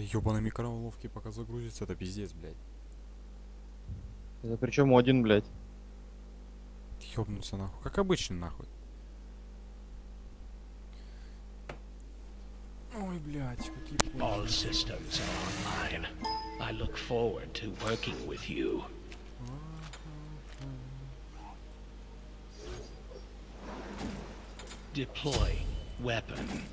Ёбаные микроволновки пока загрузится, это пиздец, блядь. Это причем один, блядь. Ёбнуться нахуй. Как обычно, нахуй. Ой, блядь, какие All systems are online. I look forward to working with you. Deploy weapon.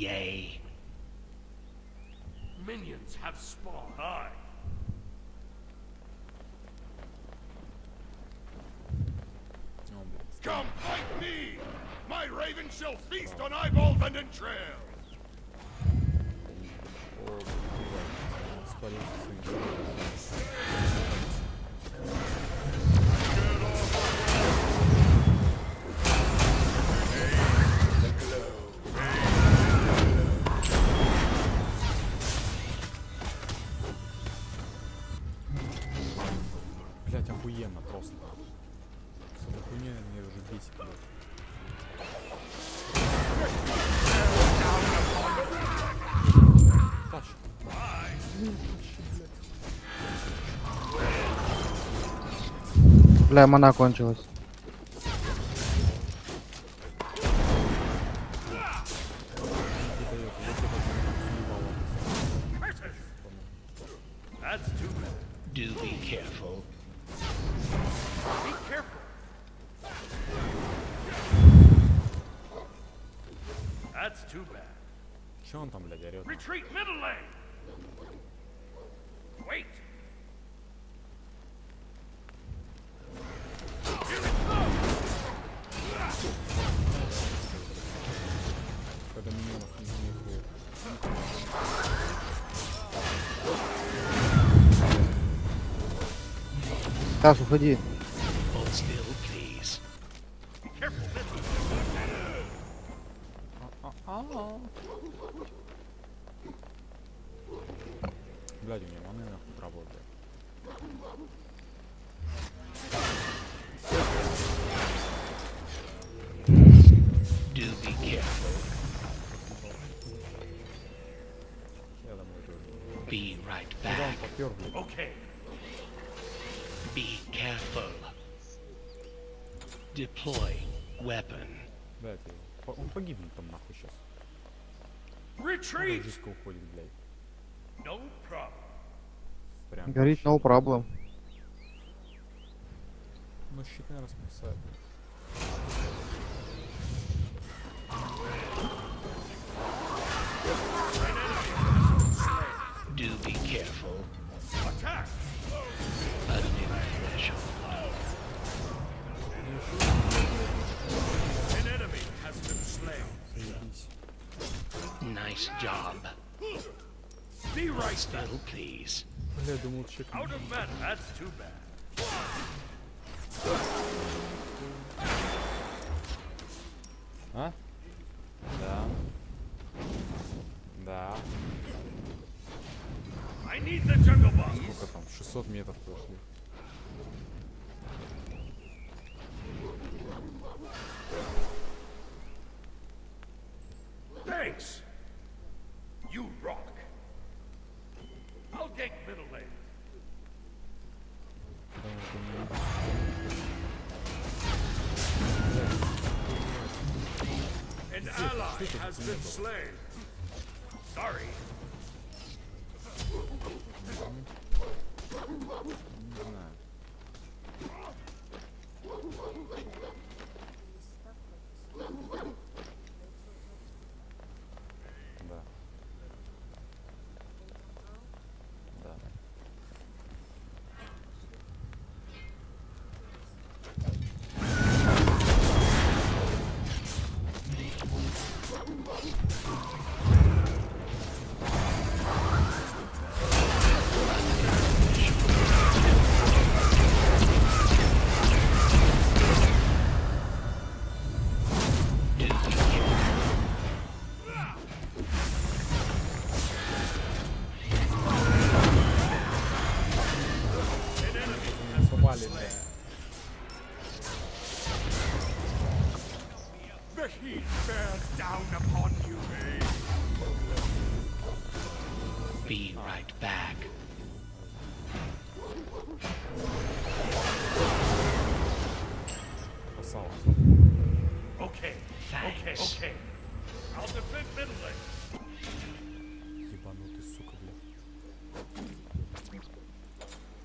Yay. Minions have spawned. Aye. Come fight me! My raven shall feast on eyeballs and entrails! Horrible. Бля, мана кончилась. Че он там, блядь, орёт? Retreat middle lane! Wait! Стас, уходи. Блядь, у меня маны нахуй работает. Do be careful. Be right back. Okay. Be careful. Deploy weapon. Блядь, я- по- он погибнет там нахуй сейчас. Retreat! Жестко уходит, блядь. No problem. Прям. Горит, no problem. Ну, щит, наверное, спасает. Do be careful. Nice job. Be right. Still, please. Бля, думал, чек. Out of mana. That's too bad. А? Да. Да. I need the jungle bomb. Сколько там? 600 метров прошли. Ally has been slain. Sorry. Be right back. Красава. Okay, okay, Thanks. okay. I'll defend middle lane. Ебанутый, сука, блядь.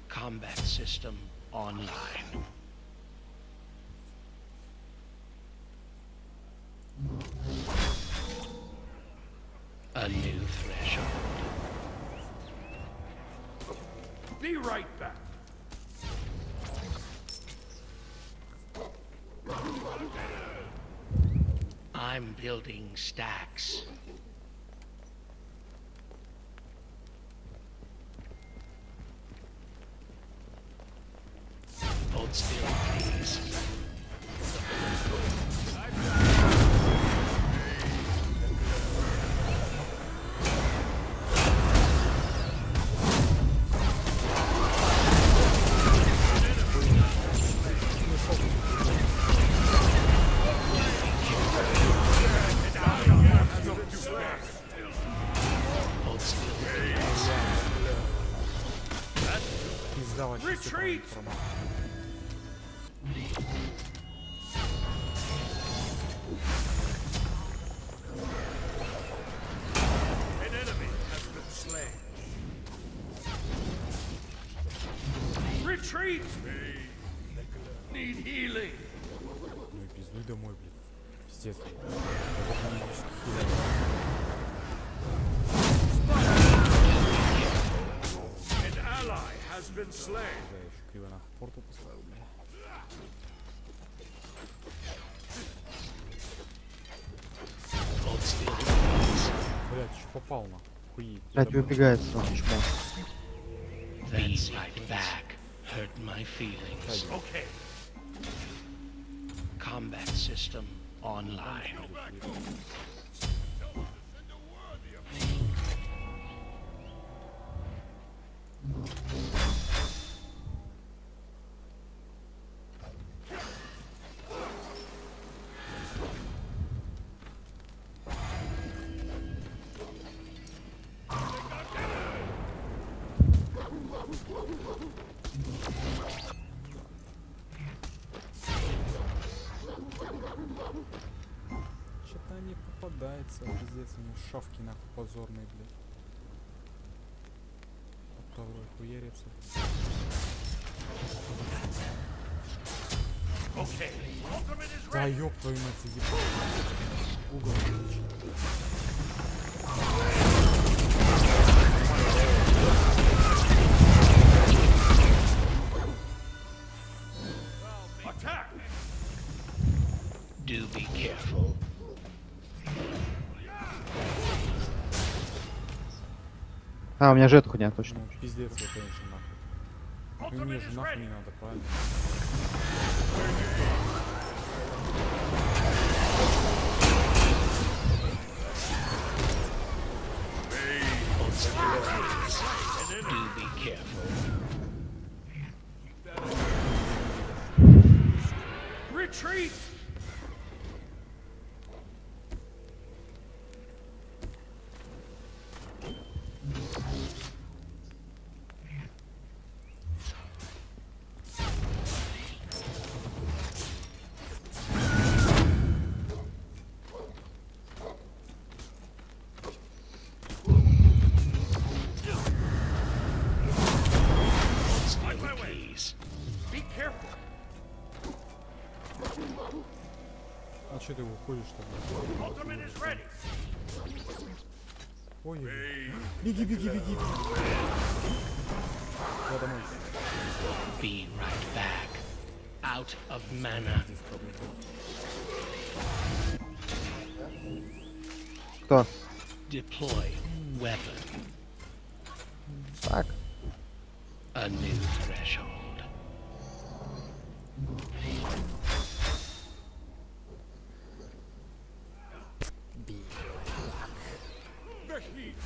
Combat system online. Be right back. I'm building stacks. Hold still, Ну и пиздуй домой, блядь. Пиздец. has been slain. Да, я еще криво нахуй порту поставил, бля. Блядь, еще попал на. Хуи. Блядь, выбегает сам, чмо. Be right back. Hurt my feelings. Okay, Combat system online. Пиздец, они шавки нахуй позорные, блядь. Под хуерится. Да ёб твою мать, заебал. Угол. А, у меня жетку нет, точно. Ну, пиздец, я, конечно, нахуй. Ну мне Ultimate же нахуй не надо, правильно? Retreat! А что ты выходишь тогда? Ultimate is ready. Ой, ой, ой. Беги, беги, беги. Я домой. Be right back. Out of mana. Здесь проблема. Кто? Deploy weapon. Так. A new threshold.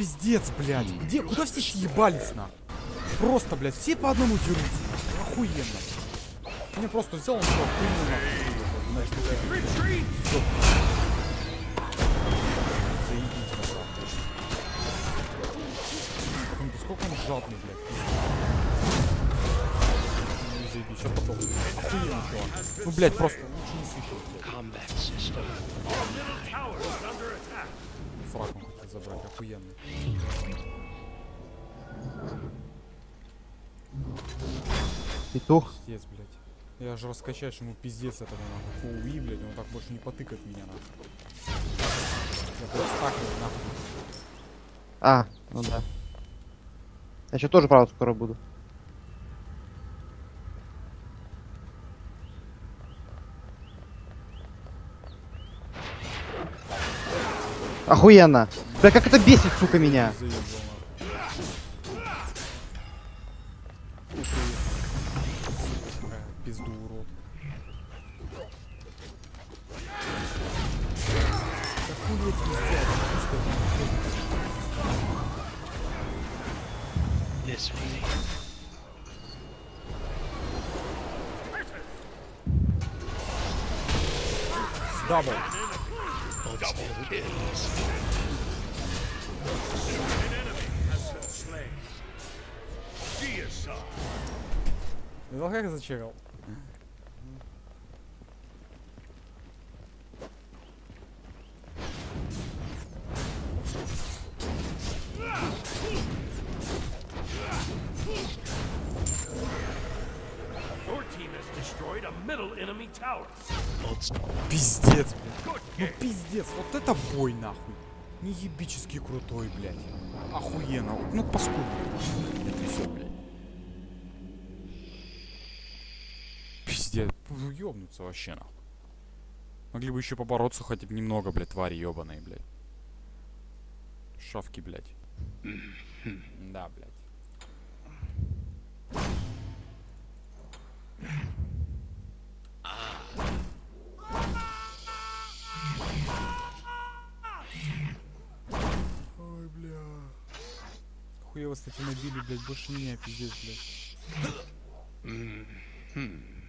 пиздец, блядь. Где, куда все съебались, на? Просто, блядь, все по одному дерутся. Охуенно. Мне просто взял он что, хуйню заебись, Сколько он жадный, блядь. Ну, заебись, сейчас потом. Охуенно, чувак. Ну, блядь, просто лучше не слышал, блядь. Забрать, охуенный. Петух. Пиздец, блядь. Я же раскачаешь ему пиздец этого нахуй. Фуи, блядь, он так больше не потыкает меня нахуй. Я блядь стакнул нахуй. А, ну да. Я еще тоже, правда, скоро буду. Охуенно! Бля, как это бесит, сука, меня! Пизду урод. Да way. Дабл. Hold still, kills. Видал, как still. Пиздец. Good Ну пиздец, вот это бой нахуй. Неебически крутой, блядь. Охуенно. Ну паскудно. Это все, блядь. Пиздец. Ну, Ёбнуться вообще нахуй. Могли бы еще побороться хотя бы немного, блядь, твари ебаные, блядь. Шавки, блядь. Да, блядь. Хуево, кстати, набили, блядь, больше меня, пиздец, блядь. Hmm.